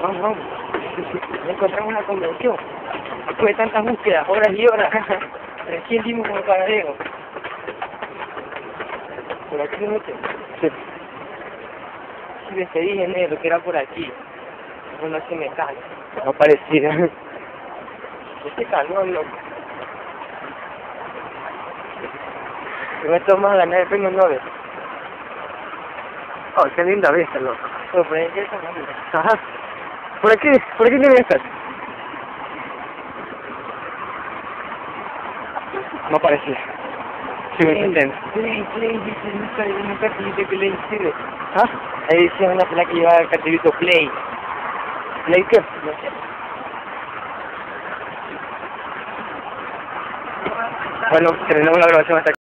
Vamos, vamos. Encontramos una convención. Después de tantas búsquedas, horas y horas, recién dimos un paradero. Por aquí no te... Sí. Sí, te dije negro que era por aquí. Pero no se me cae. No parecía. Este calor, loco. Yo me tomo a ganar el premio Nobel. Oh, qué linda vista, loco. Pero por ahí esa manera. Ajá. Por aquí, por aquí tiene estas. No parecía. Me entiendes. Play, play, dice, nunca, nunca te dice play, sirve. ¿Ah? Ahí decía una pelada que llevaba el cartelito play. ¿Play qué? No sé. Bueno, terminamos la grabación hasta aquí.